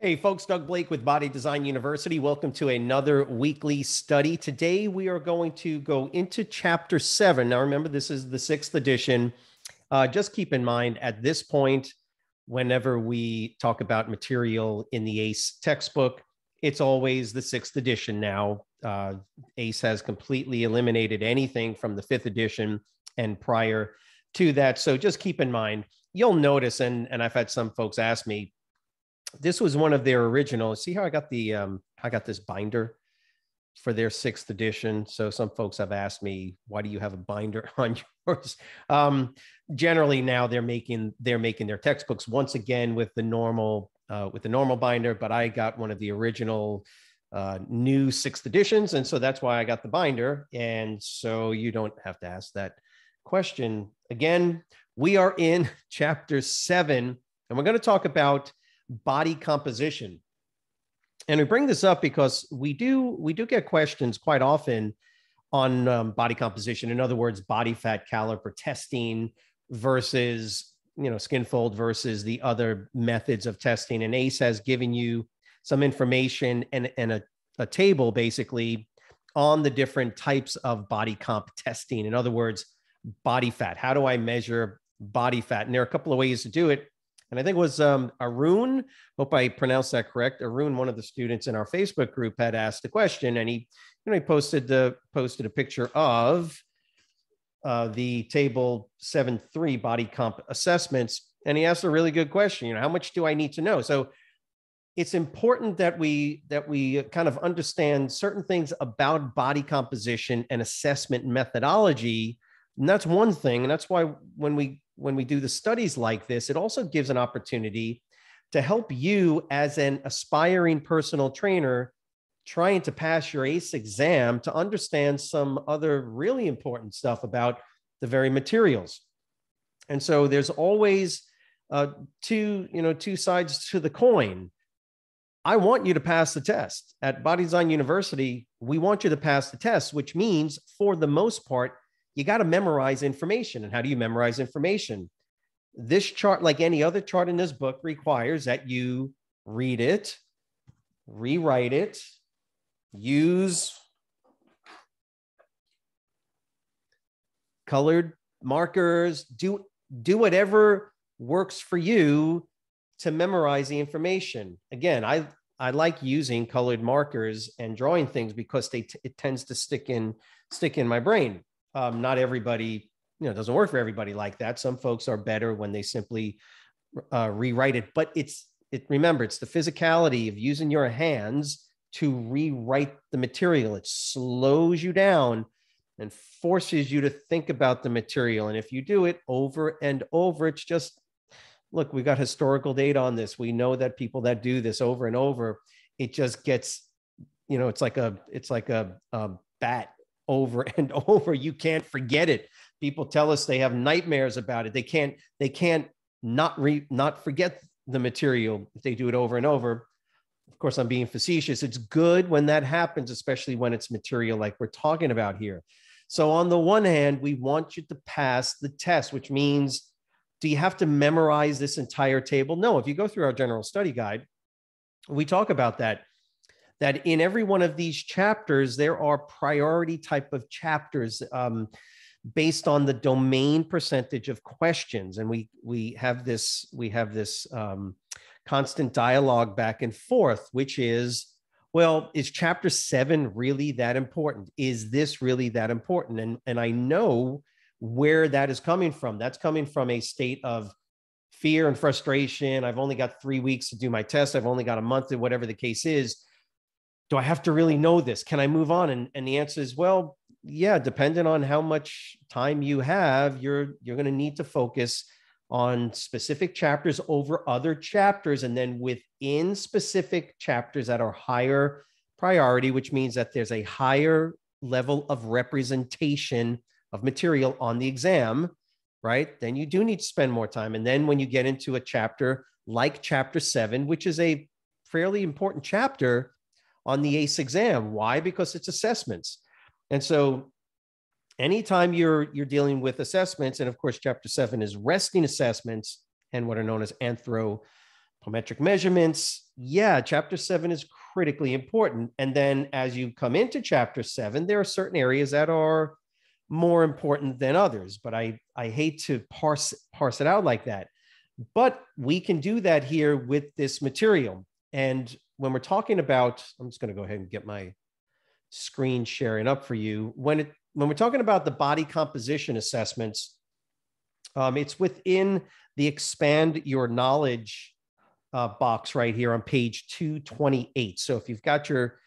Hey, folks, Doug Blake with Body Design University. Welcome to another weekly study. Today, we are going to go into chapter seven. Now, remember, this is the sixth edition. Uh, just keep in mind at this point, whenever we talk about material in the ACE textbook, it's always the sixth edition now. Uh, ACE has completely eliminated anything from the fifth edition and prior to that. So just keep in mind, you'll notice, and, and I've had some folks ask me, this was one of their original. See how I got the um, I got this binder for their sixth edition. So some folks have asked me, why do you have a binder on yours? Um, generally now they're making they're making their textbooks once again with the normal uh, with the normal binder, but I got one of the original uh, new sixth editions, and so that's why I got the binder. And so you don't have to ask that question again. We are in chapter seven, and we're going to talk about body composition. And we bring this up because we do we do get questions quite often on um, body composition. In other words, body fat caliper testing versus you know skin fold versus the other methods of testing. And ACE has given you some information and, and a, a table basically on the different types of body comp testing. In other words, body fat. How do I measure body fat? And there are a couple of ways to do it and I think it was um, Arun. Hope I pronounced that correct. Arun, one of the students in our Facebook group, had asked a question, and he, you know, he posted the posted a picture of uh, the table seven three body comp assessments, and he asked a really good question. You know, how much do I need to know? So it's important that we that we kind of understand certain things about body composition and assessment methodology and that's one thing and that's why when we when we do the studies like this, it also gives an opportunity to help you as an aspiring personal trainer trying to pass your ACE exam to understand some other really important stuff about the very materials. And so there's always uh, two, you know, two sides to the coin. I want you to pass the test at Body Design University. We want you to pass the test, which means for the most part, you got to memorize information. And how do you memorize information? This chart, like any other chart in this book, requires that you read it, rewrite it, use colored markers, do do whatever works for you to memorize the information. Again, I I like using colored markers and drawing things because they it tends to stick in stick in my brain. Um, not everybody, you know, it doesn't work for everybody like that. Some folks are better when they simply uh, rewrite it, but it's it. Remember, it's the physicality of using your hands to rewrite the material. It slows you down and forces you to think about the material. And if you do it over and over, it's just look, we got historical data on this. We know that people that do this over and over, it just gets, you know, it's like a it's like a, a bat over and over. You can't forget it. People tell us they have nightmares about it. They can't, they can't not re not forget the material if they do it over and over. Of course, I'm being facetious. It's good when that happens, especially when it's material like we're talking about here. So, on the one hand, we want you to pass the test, which means do you have to memorize this entire table? No, if you go through our general study guide, we talk about that that in every one of these chapters, there are priority type of chapters um, based on the domain percentage of questions. And we, we have this, we have this um, constant dialogue back and forth, which is, well, is chapter seven really that important? Is this really that important? And, and I know where that is coming from. That's coming from a state of fear and frustration. I've only got three weeks to do my test. I've only got a month, or whatever the case is do I have to really know this? Can I move on? And, and the answer is, well, yeah, depending on how much time you have, you're you're going to need to focus on specific chapters over other chapters, and then within specific chapters that are higher priority, which means that there's a higher level of representation of material on the exam, right? Then you do need to spend more time. And then when you get into a chapter like chapter seven, which is a fairly important chapter, on the ACE exam. Why? Because it's assessments. And so anytime you're you're dealing with assessments, and of course, chapter seven is resting assessments and what are known as anthropometric measurements, yeah, chapter seven is critically important. And then as you come into chapter seven, there are certain areas that are more important than others, but I, I hate to parse, parse it out like that. But we can do that here with this material. And when we're talking about, I'm just going to go ahead and get my screen sharing up for you. When it when we're talking about the body composition assessments, um, it's within the expand your knowledge uh, box right here on page 228. So if you've got your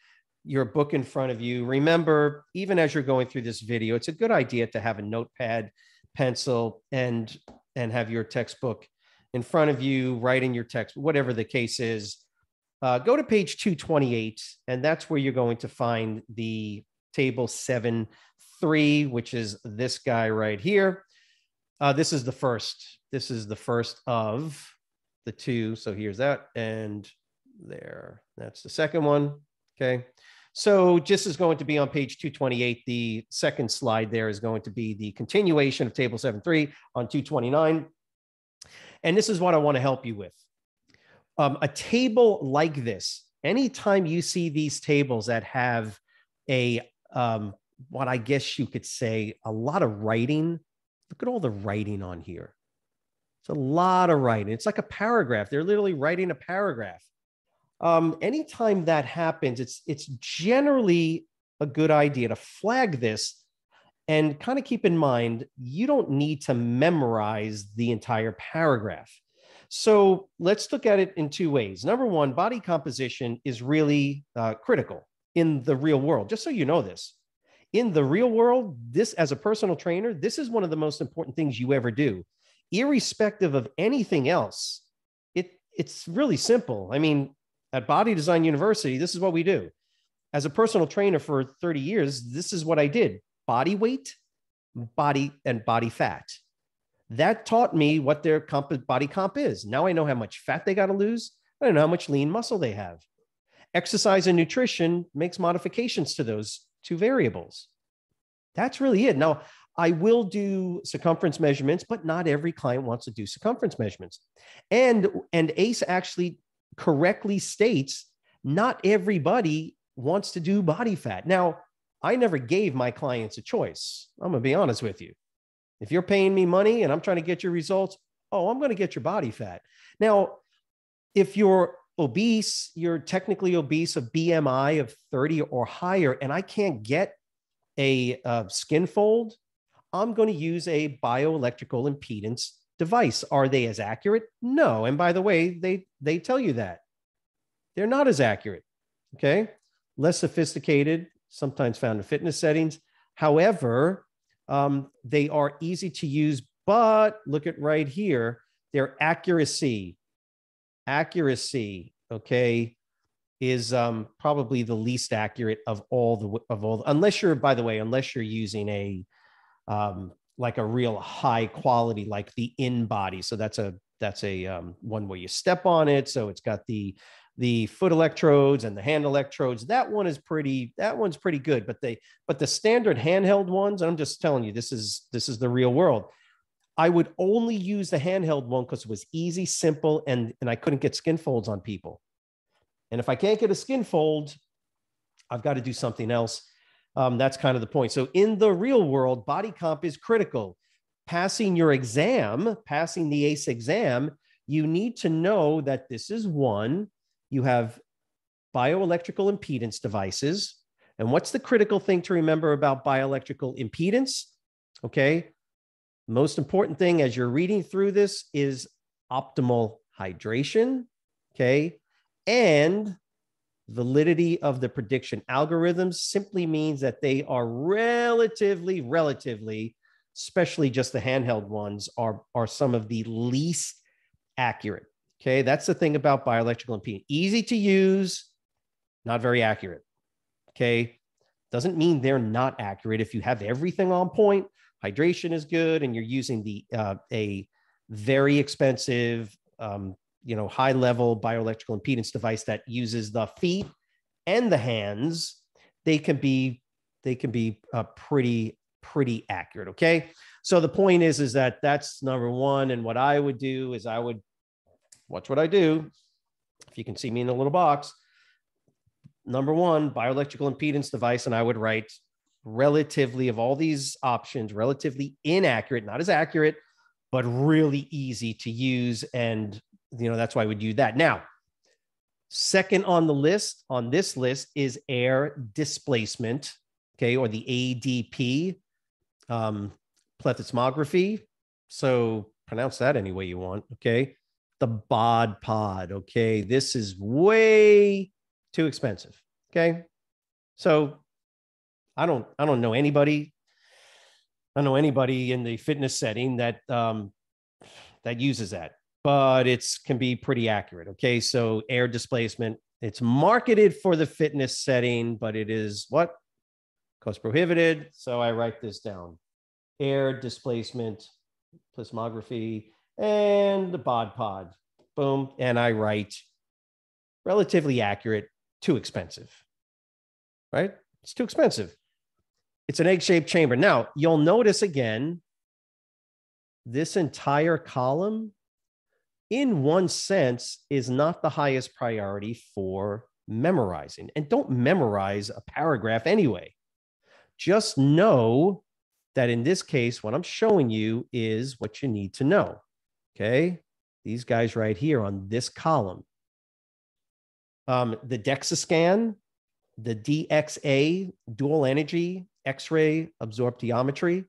your book in front of you, remember even as you're going through this video, it's a good idea to have a notepad, pencil, and and have your textbook in front of you, writing your text, whatever the case is. Uh, go to page 228, and that's where you're going to find the table 7 3, which is this guy right here. Uh, this is the first. This is the first of the two. So here's that. And there. That's the second one. Okay. So just is going to be on page 228. The second slide there is going to be the continuation of table 7.3 on 229. And this is what I want to help you with. Um, a table like this, anytime you see these tables that have a um, what I guess you could say a lot of writing. Look at all the writing on here. It's a lot of writing. It's like a paragraph. They're literally writing a paragraph. Um, anytime that happens, it's it's generally a good idea to flag this and kind of keep in mind you don't need to memorize the entire paragraph. So let's look at it in two ways. Number one, body composition is really uh, critical in the real world, just so you know this in the real world, this as a personal trainer, this is one of the most important things you ever do, irrespective of anything else. It it's really simple. I mean, at Body Design University, this is what we do. As a personal trainer for 30 years, this is what I did: body weight, body and body fat. That taught me what their comp, body comp is. Now I know how much fat they got to lose. I know how much lean muscle they have. Exercise and nutrition makes modifications to those two variables. That's really it. Now, I will do circumference measurements, but not every client wants to do circumference measurements. And, and ACE actually correctly states not everybody wants to do body fat. Now, I never gave my clients a choice. I'm going to be honest with you. If you're paying me money and I'm trying to get your results, oh, I'm going to get your body fat. Now, if you're obese, you're technically obese, a BMI of 30 or higher, and I can't get a uh, skin fold, I'm going to use a bioelectrical impedance device. Are they as accurate? No. And by the way, they they tell you that they're not as accurate. Okay, less sophisticated, sometimes found in fitness settings. However, um, they are easy to use. But look at right here, their accuracy accuracy, okay, is um, probably the least accurate of all the of all. Unless you're, by the way, unless you're using a um, like a real high quality, like the InBody. So that's a that's a um, one where you step on it. So it's got the the foot electrodes and the hand electrodes. That one is pretty. That one's pretty good. But they but the standard handheld ones. I'm just telling you, this is this is the real world. I would only use the handheld one because it was easy, simple, and, and I couldn't get skin folds on people. And if I can't get a skin fold, I've got to do something else. Um, that's kind of the point. So in the real world, body comp is critical. Passing your exam, passing the ACE exam, you need to know that this is one, you have bioelectrical impedance devices. And what's the critical thing to remember about bioelectrical impedance? Okay most important thing as you're reading through this is optimal hydration, okay? And validity of the prediction algorithms simply means that they are relatively, relatively, especially just the handheld ones, are, are some of the least accurate. Okay, that's the thing about bioelectrical impedance. Easy to use, not very accurate. Okay, doesn't mean they're not accurate. If you have everything on point, hydration is good and you're using the uh, a very expensive um, you know high level bioelectrical impedance device that uses the feet and the hands they can be they can be uh, pretty pretty accurate okay so the point is is that that's number one and what i would do is i would watch what i do if you can see me in the little box, number one, bioelectrical impedance device, and I would write relatively of all these options, relatively inaccurate, not as accurate, but really easy to use. And you know, that's why I would do that. Now, second on the list, on this list, is air displacement, okay, or the ADP, um, plethysmography. So pronounce that any way you want, okay? The bod pod, okay? This is way too expensive. Okay. So I don't I don't know anybody. I don't know anybody in the fitness setting that um that uses that, but it's can be pretty accurate. Okay. So air displacement, it's marketed for the fitness setting, but it is what? Cost prohibited. So I write this down. Air displacement, plethysmography, and the bod pod. Boom. And I write relatively accurate too expensive, right? It's too expensive. It's an egg shaped chamber. Now, you'll notice again, this entire column, in one sense, is not the highest priority for memorizing. And don't memorize a paragraph anyway. Just know that in this case, what I'm showing you is what you need to know. Okay. These guys right here on this column um, the DEXA scan, the DXA, dual energy X-ray absorptiometry.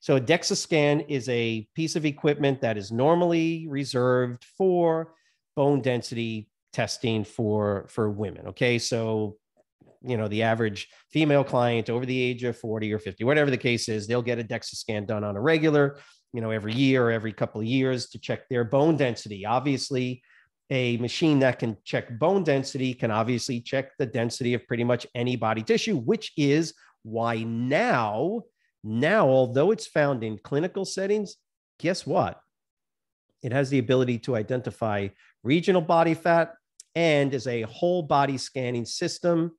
So a DEXA scan is a piece of equipment that is normally reserved for bone density testing for for women. Okay, so you know the average female client over the age of 40 or 50 whatever the case is they'll get a dexa scan done on a regular you know every year or every couple of years to check their bone density obviously a machine that can check bone density can obviously check the density of pretty much any body tissue, which is why now, now, although it's found in clinical settings, guess what? It has the ability to identify regional body fat and is a whole body scanning system.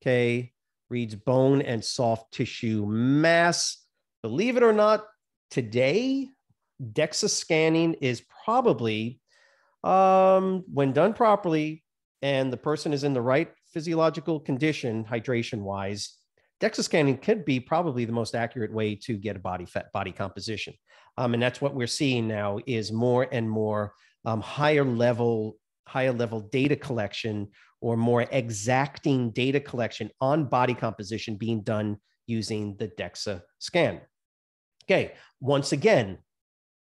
Okay, reads bone and soft tissue mass. Believe it or not, today, DEXA scanning is probably um, when done properly and the person is in the right physiological condition, hydration wise, DEXA scanning could be probably the most accurate way to get a body fat body composition. Um, and that's what we're seeing now is more and more um, higher level higher level data collection or more exacting data collection on body composition being done using the DEXA scan. Okay, once again,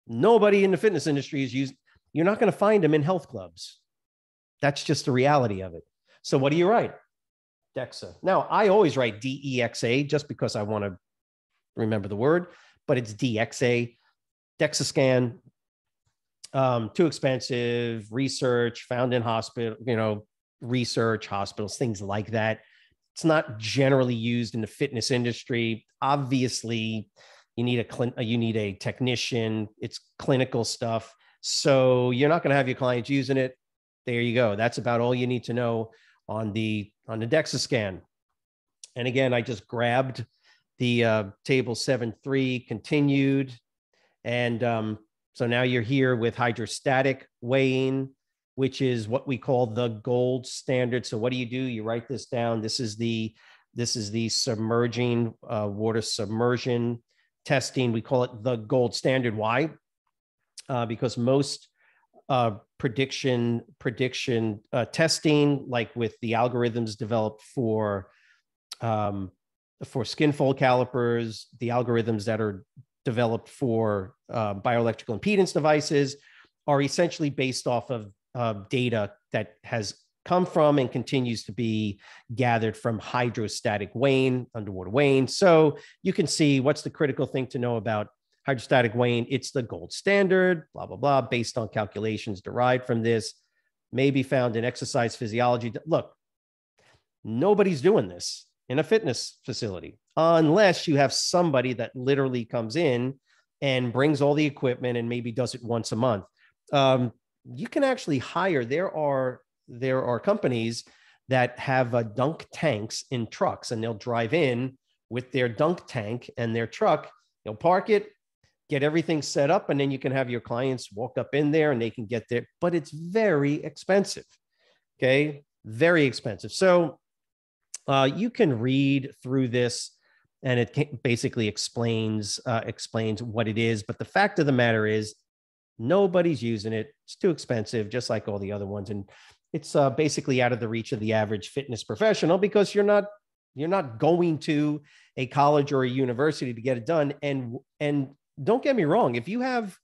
nobody in the fitness industry is using you're not going to find them in health clubs. That's just the reality of it. So what do you write? DEXA. Now, I always write DEXA just because I want to remember the word, but it's DXA, DEXA scan. Um, too expensive, research found in hospital, you know, research, hospitals, things like that. It's not generally used in the fitness industry. Obviously, you need a you need a technician. It's clinical stuff. So you're not going to have your clients using it. There you go. That's about all you need to know on the on the DEXA scan. And again, I just grabbed the uh, table seven three continued, and um, so now you're here with hydrostatic weighing, which is what we call the gold standard. So what do you do? You write this down. This is the this is the submerging uh, water submersion testing. We call it the gold standard. Why? uh, because most uh, prediction prediction uh, testing, like with the algorithms developed for um, for skin fold calipers, the algorithms that are developed for uh, bioelectrical impedance devices, are essentially based off of data that has come from and continues to be gathered from hydrostatic weighing, underwater weighing. So you can see what's the critical thing to know about hydrostatic weighing. it's the gold standard, blah, blah, blah, based on calculations derived from this, may be found in exercise physiology. Look, nobody's doing this in a fitness facility unless you have somebody that literally comes in and brings all the equipment and maybe does it once a month. Um, you can actually hire, there are there are companies that have uh, dunk tanks in trucks and they'll drive in with their dunk tank and their truck they'll park it get everything set up and then you can have your clients walk up in there and they can get there but it's very expensive Okay. Very expensive. So uh, you can read through this and it basically explains uh, explains what it is. But the fact of the matter is, nobody's using it. It's too expensive, just like all the other ones, and it's uh, basically out of the reach of the average fitness professional because you're not you're not going to a college or a university to get it done. And and don't get me wrong, if you have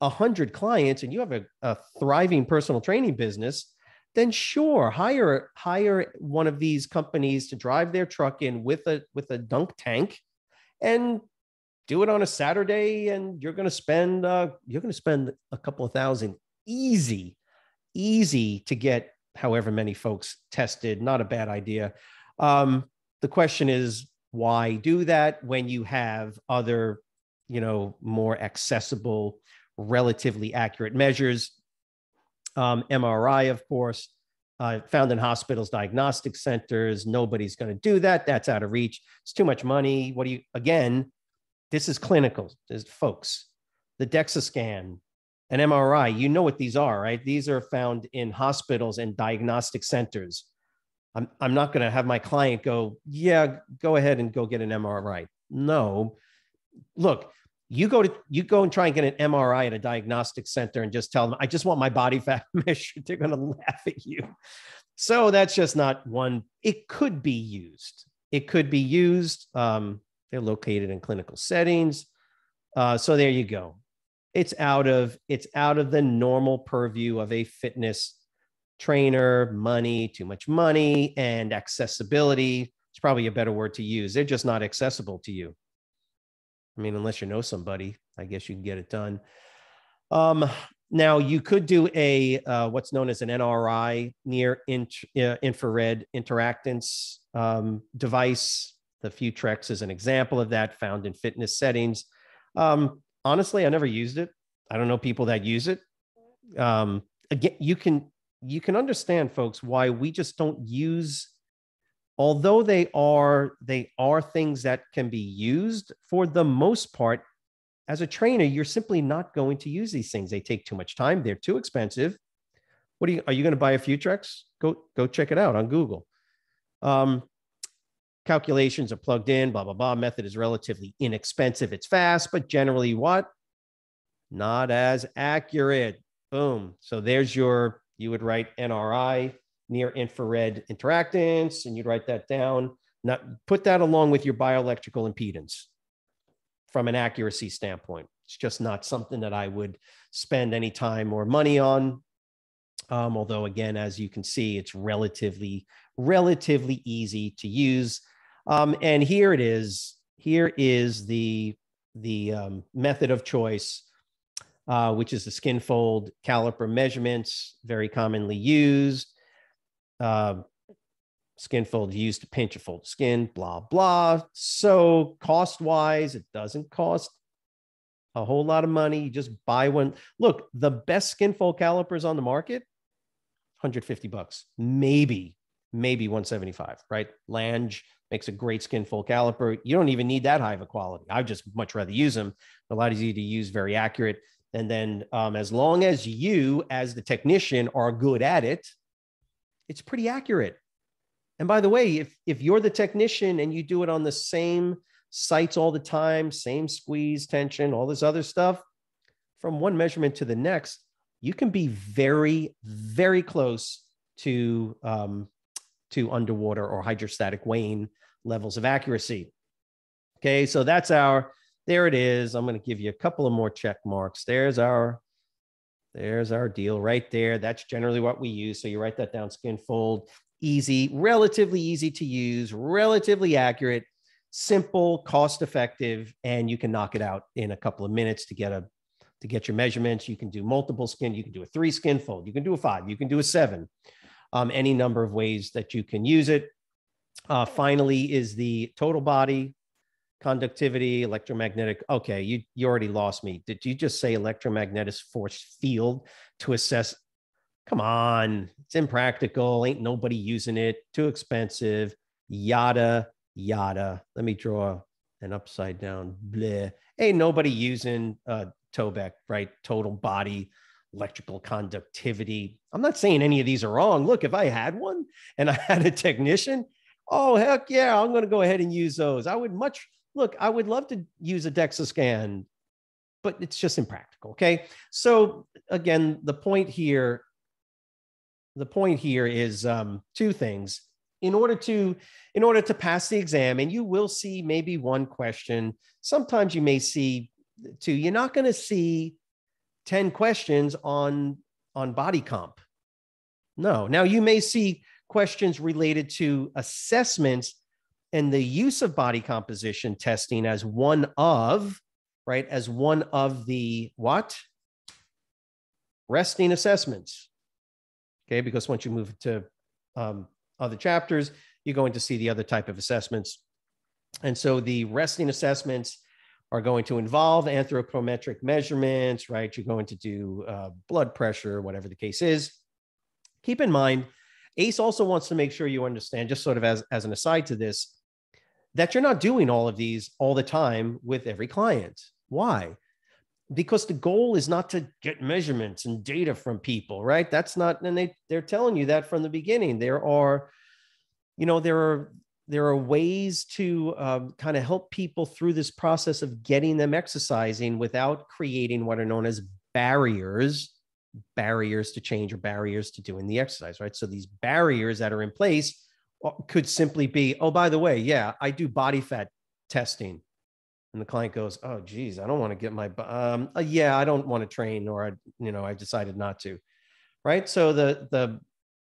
a hundred clients and you have a, a thriving personal training business, then sure, hire hire one of these companies to drive their truck in with a with a dunk tank, and do it on a Saturday, and you're going to spend uh, you're going to spend a couple of thousand easy, easy to get however many folks tested. Not a bad idea. Um, the question is, why do that when you have other, you know, more accessible, relatively accurate measures? Um, MRI, of course, uh, found in hospitals, diagnostic centers. Nobody's going to do that. That's out of reach. It's too much money. What do you, again, this is clinical, this, folks. The DEXA scan, an MRI, you know what these are, right? These are found in hospitals and diagnostic centers. I'm, I'm not going to have my client go, yeah, go ahead and go get an MRI. No. Look, you go to you go and try and get an MRI at a diagnostic center and just tell them, I just want my body fat measured. They're going to laugh at you. So that's just not one. It could be used. It could be used. Um, they're located in clinical settings. Uh, so there you go. It's out of it's out of the normal purview of a fitness trainer, money, too much money, and accessibility. It's probably a better word to use. They're just not accessible to you. I mean, unless you know somebody, I guess you can get it done. Um, now you could do a uh, what's known as an NRI near int- uh, infrared interactance um, device. The Futrex is an example of that, found in fitness settings. Um, honestly, I never used it. I don't know people that use it. Um, again, you can you can understand, folks, why we just don't use although they are they are things that can be used for the most part as a trainer you're simply not going to use these things. They take too much time. They're too expensive. What are you are you going to buy a few futrex? Go go check it out on google. Um, calculations are plugged in blah blah blah method is relatively inexpensive it's fast but generally what not as accurate boom so there's your you would write nri near infrared interactance, and you'd write that down. Not put that along with your bioelectrical impedance from an accuracy standpoint. It's just not something that I would spend any time or money on. Um, although, again, as you can see, it's relatively relatively easy to use. Um, and here it is. Here is the the um, method of choice, uh, which is the skin fold caliper measurements, very commonly used uh, skin fold used to pinch a fold skin, blah, blah. So, cost wise, it doesn't cost a whole lot of money. You just buy one. Look, the best skin fold calipers on the market, 150 bucks, maybe, maybe 175, right? Lange makes a great skin fold caliper. You don't even need that high of a quality. I would just much rather use them. A lot easier to use, very accurate. And then, um, as long as you, as the technician, are good at it, it's pretty accurate. And by the way, if if you're the technician and you do it on the same sites all the time, same squeeze, tension, all this other stuff, from one measurement to the next, you can be very, very close to um, to underwater or hydrostatic weighing levels of accuracy. Okay, so that's our. There it is. I'm going to give you a couple of more check marks. There's our there's our deal right there. That's generally what we use. So you write that down skin fold, easy, relatively easy to use, relatively accurate, simple, cost effective, and you can knock it out in a couple of minutes to get a to get your measurements. You can do multiple skin, you can do a three skin fold, you can do a five, you can do a seven, um, any number of ways that you can use it. Uh, finally, is the total body conductivity, electromagnetic. Okay, you you already lost me. Did you just say electromagnetic force field to assess? Come on, it's impractical. Ain't nobody using it. Too expensive. Yada yada. Let me draw an upside down. Bleh. Ain't nobody using uh, TOBEC, right? Total body electrical conductivity. I'm not saying any of these are wrong. Look, if I had one and I had a technician, oh, heck yeah, I'm going to go ahead and use those. I would much look, I would love to use a DEXA scan, but it's just impractical. Okay. So, again, the point here, the point here is um, two things. In order to in order to pass the exam, and you will see maybe one question. Sometimes you may see two. You're not going to see 10 questions on on body comp. No. Now you may see questions related to assessments and the use of body composition testing as one of, right, as one of the what? Resting assessments. Okay, because once you move to um, other chapters, you're going to see the other type of assessments. And so the resting assessments are going to involve anthropometric measurements, right? You're going to do uh, blood pressure, whatever the case is. Keep in mind, ACE also wants to make sure you understand, just sort of as, as an aside to this, that you're not doing all of these all the time with every client. Why? Because the goal is not to get measurements and data from people, right? That's not, and they, they're telling you that from the beginning. There are, you know, there are there are ways to um, kind of help people through this process of getting them exercising without creating what are known as barriers barriers to change or barriers to doing the exercise right? So these barriers that are in place uh, could simply be oh by the way yeah i do body fat testing. And the client goes oh geez i don't want to get my um uh, yeah i don't want to train or i you know i decided not to. Right? So the the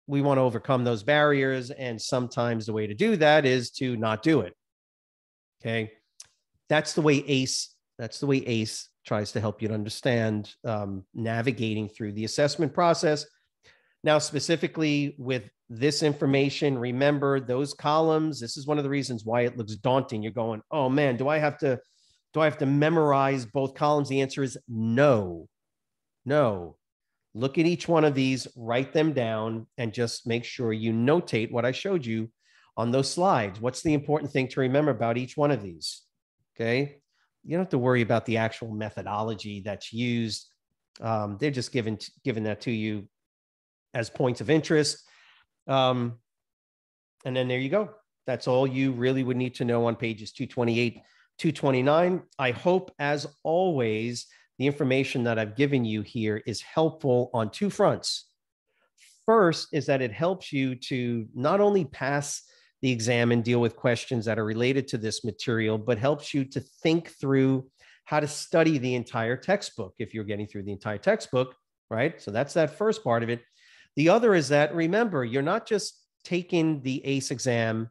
we want to overcome those barriers. And sometimes the way to do that is to not do it. Okay. That's the way ACE, that's the way ACE tries to help you to understand um, navigating through the assessment process. Now, specifically with this information, remember those columns. This is one of the reasons why it looks daunting. You're going, oh man, do I have to, do I have to memorize both columns? The answer is no, no look at each one of these, write them down, and just make sure you notate what I showed you on those slides. What's the important thing to remember about each one of these? Okay. You don't have to worry about the actual methodology that's used. Um, they're just given, given that to you as points of interest. Um, and then there you go. That's all you really would need to know on pages 228, 229. I hope, as always, the information that I've given you here is helpful on two fronts. First is that it helps you to not only pass the exam and deal with questions that are related to this material, but helps you to think through how to study the entire textbook if you're getting through the entire textbook, right? So that's that first part of it. The other is that remember, you're not just taking the ACE exam,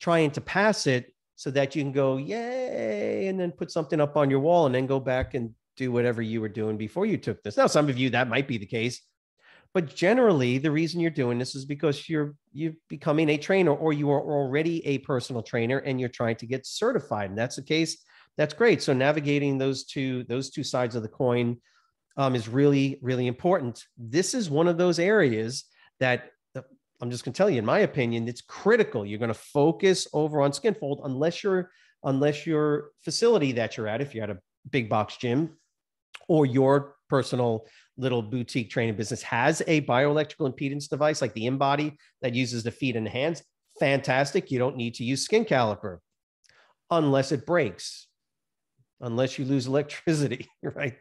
trying to pass it so that you can go, yay, and then put something up on your wall and then go back and do whatever you were doing before you took this. Now, some of you that might be the case, but generally the reason you're doing this is because you're you're becoming a trainer or you are already a personal trainer and you're trying to get certified. And that's the case. That's great. So navigating those two those two sides of the coin um, is really really important. This is one of those areas that I'm just going to tell you, in my opinion, it's critical. You're going to focus over on skinfold unless you're unless your facility that you're at, if you're at a big box gym, or your personal little boutique training business has a bioelectrical impedance device like the InBody that uses the feet and hands, fantastic. You don't need to use skin caliper unless it breaks, unless you lose electricity, right?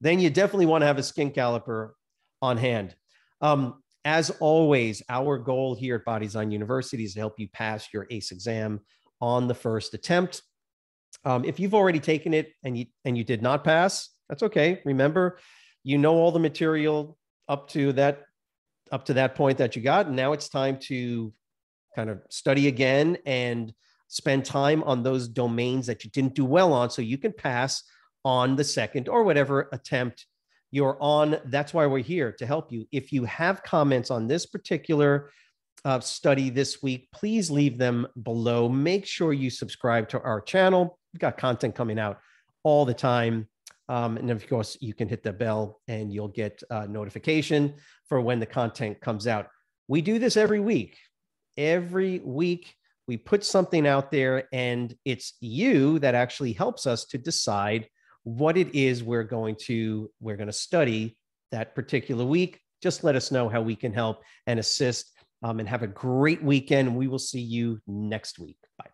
Then you definitely want to have a skin caliper on hand. Um, as always, our goal here at Body Design University is to help you pass your ACE exam on the first attempt. Um, if you've already taken it and you and you did not pass, that's okay. Remember, you know all the material up to that up to that point that you got, and now it's time to kind of study again and spend time on those domains that you didn't do well on, so you can pass on the second or whatever attempt you're on. That's why we're here to help you. If you have comments on this particular uh, study this week, please leave them below. Make sure you subscribe to our channel. We've got content coming out all the time. Um, and of course, you can hit the bell and you'll get a notification for when the content comes out. We do this every week. Every week, we put something out there, and it's you that actually helps us to decide what it is we're going to we're going to study that particular week, just let us know how we can help and assist. Um, and have a great weekend. We will see you next week. Bye.